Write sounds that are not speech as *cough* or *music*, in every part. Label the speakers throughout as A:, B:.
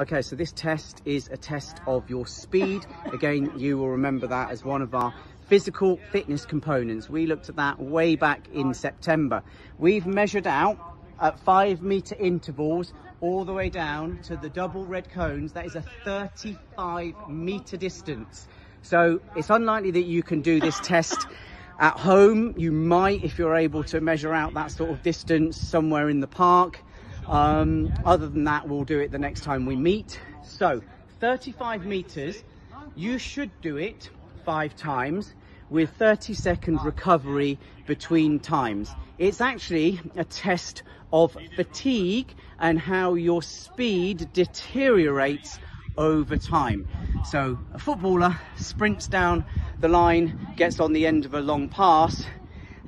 A: Okay, so this test is a test of your speed. Again, you will remember that as one of our physical fitness components. We looked at that way back in September. We've measured out at five meter intervals all the way down to the double red cones. That is a 35 meter distance. So it's unlikely that you can do this test at home. You might, if you're able to measure out that sort of distance somewhere in the park. Um, other than that, we'll do it the next time we meet. So 35 meters, you should do it five times with 30 second recovery between times. It's actually a test of fatigue and how your speed deteriorates over time. So a footballer sprints down the line, gets on the end of a long pass,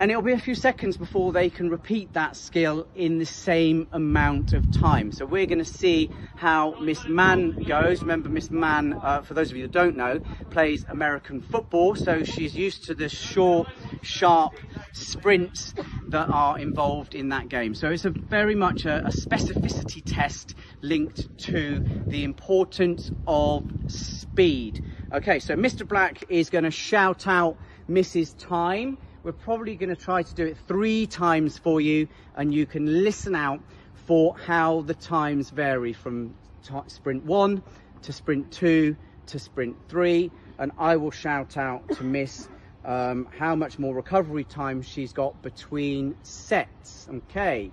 A: and it'll be a few seconds before they can repeat that skill in the same amount of time. So we're going to see how Miss Mann goes. Remember, Miss Mann, uh, for those of you that don't know, plays American football, so she's used to the short, sharp sprints that are involved in that game. So it's a very much a, a specificity test linked to the importance of speed. Okay, so Mr. Black is going to shout out Mrs. Time we're probably going to try to do it three times for you and you can listen out for how the times vary from sprint one to sprint two to sprint three and I will shout out to Miss um, how much more recovery time she's got between sets. Okay.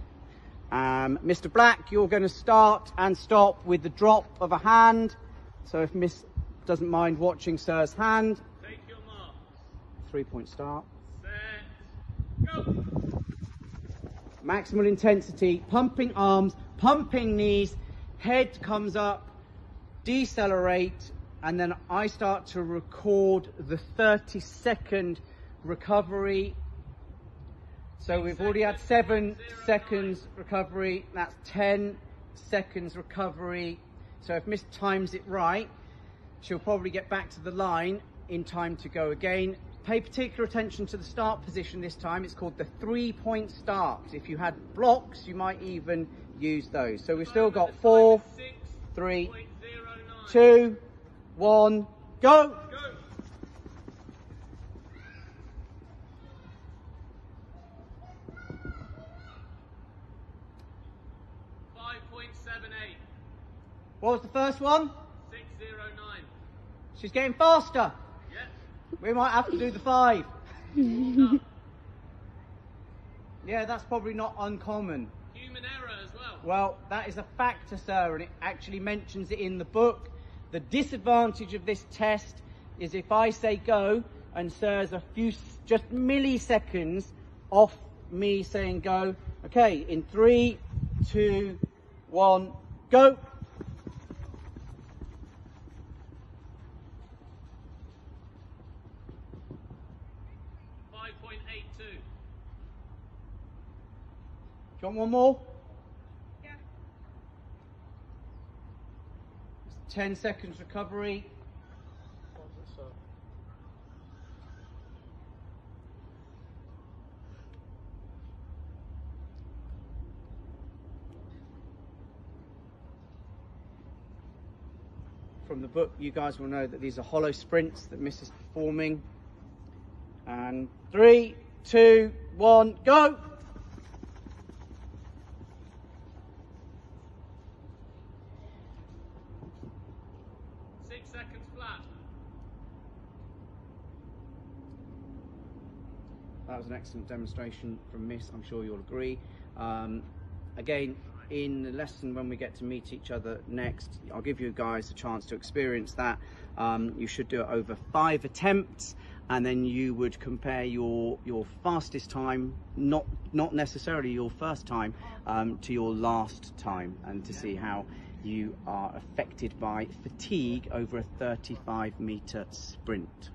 A: Um, Mr. Black, you're going to start and stop with the drop of a hand. So if Miss doesn't mind watching Sir's hand.
B: Take your mark.
A: Three point start. Maximal intensity, pumping arms, pumping knees, head comes up, decelerate, and then I start to record the 30 second recovery. So we've already had seven seconds recovery, that's 10 seconds recovery. So if Miss times it right, she'll probably get back to the line in time to go again. Pay particular attention to the start position this time. It's called the three-point start. If you had blocks, you might even use those. So we've still got four, three, two, one, go! What was the first one?
B: 609.
A: She's getting faster.
B: Yep.
A: We might have to do the five. *laughs* yeah, that's probably not uncommon.
B: Human error as well.
A: Well, that is a factor, sir, and it actually mentions it in the book. The disadvantage of this test is if I say go and sir's a few, just milliseconds off me saying go. Okay, in three, two, one, go. Do you want one more?
C: Yeah.
A: 10 seconds recovery. From the book, you guys will know that these are hollow sprints that Miss is performing. And three, two, one, go!
B: Six seconds flat.
A: That was an excellent demonstration from Miss, I'm sure you'll agree. Um, again, in the lesson when we get to meet each other next, I'll give you guys a chance to experience that. Um, you should do it over five attempts and then you would compare your your fastest time, not not necessarily your first time, um, to your last time and to see how you are affected by fatigue over a 35 meter sprint.